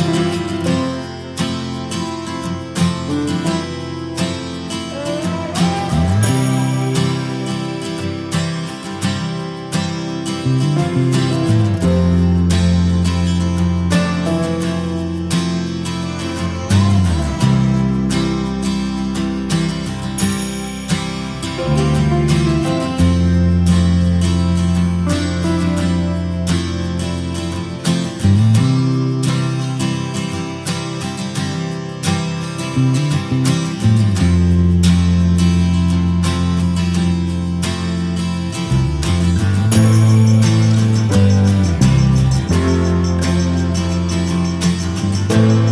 You you.